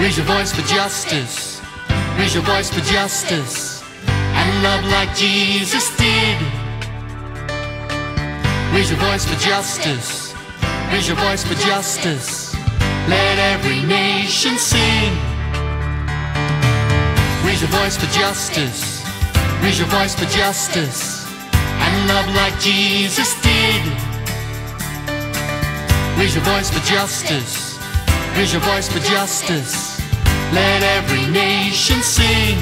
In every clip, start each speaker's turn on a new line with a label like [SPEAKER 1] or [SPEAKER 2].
[SPEAKER 1] Raise your voice for justice. Raise your voice for justice. And love like Jesus did. Raise your voice for justice. Raise your voice for justice. Let every nation sing. Raise your voice for justice. Raise your voice for justice. And love like Jesus did. Raise your voice for justice. Raise your voice for justice. Let every nation sing.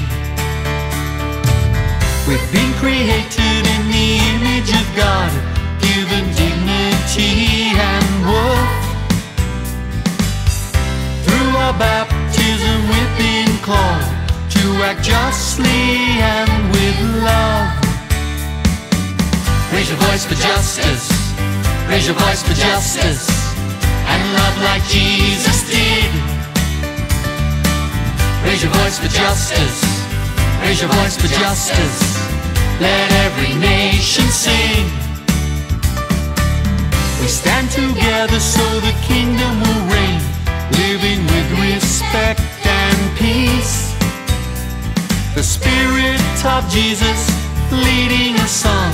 [SPEAKER 1] We've been created in the image of God, given dignity and worth. Through our baptism, we've been called to act justly and with love. Raise your voice for justice. Raise your voice for justice. And love like Jesus Raise your voice for justice. Raise your voice for justice. Let every nation sing. We stand together so the kingdom will reign, living with respect and peace. The Spirit of Jesus leading us on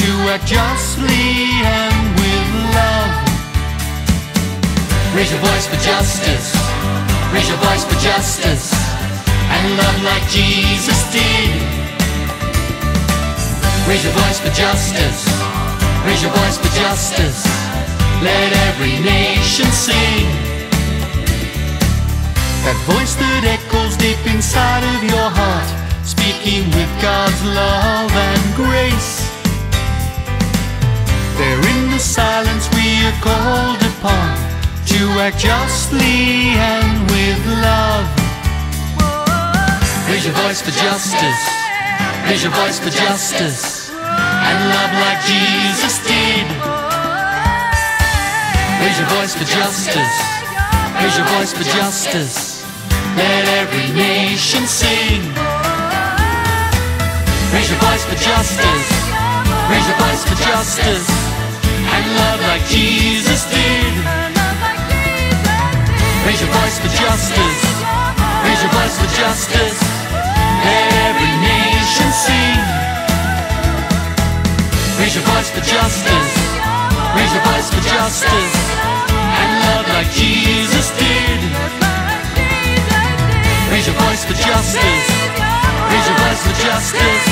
[SPEAKER 1] to act justly and with love. Raise your voice for justice. Raise your voice for justice. And love like Jesus did. Raise your voice for justice. Raise your voice for justice. Let every nation sing. That voice that echoes deep inside of your heart, speaking with God's love and grace. There in the silence we are called upon to act justly and with voice for justice. Raise your voice for justice. And love like Jesus did. Raise your voice for justice. Raise your voice for justice. Let every nation sing. Raise your voice for justice. Raise your voice for justice. And love like Jesus did. Raise your voice for justice. Raise your voice for justice. Raise your voice for justice. Raise your voice for justice. And love like Jesus did. Raise your voice for justice. Raise your voice for justice.